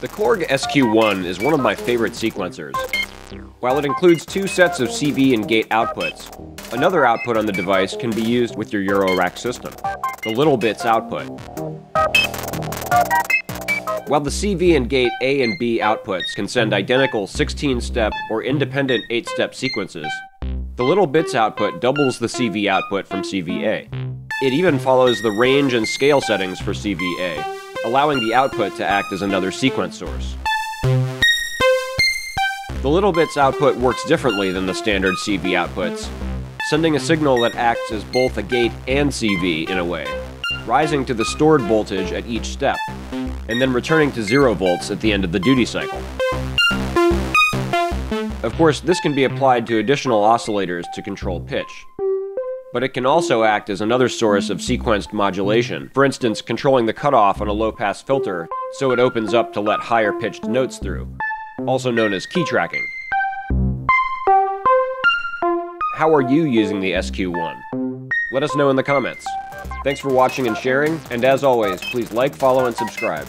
The Korg SQ1 is one of my favorite sequencers. While it includes two sets of CV and gate outputs, another output on the device can be used with your Eurorack system, the LittleBits output. While the CV and gate A and B outputs can send identical 16-step or independent 8-step sequences, the LittleBits output doubles the CV output from CVA. It even follows the range and scale settings for CVA, allowing the output to act as another sequence source. The LittleBits output works differently than the standard CV outputs, sending a signal that acts as both a gate and CV in a way, rising to the stored voltage at each step, and then returning to zero volts at the end of the duty cycle. Of course, this can be applied to additional oscillators to control pitch. But it can also act as another source of sequenced modulation, for instance, controlling the cutoff on a low-pass filter so it opens up to let higher-pitched notes through, also known as key tracking. How are you using the SQ1? Let us know in the comments. Thanks for watching and sharing, and as always, please like, follow, and subscribe.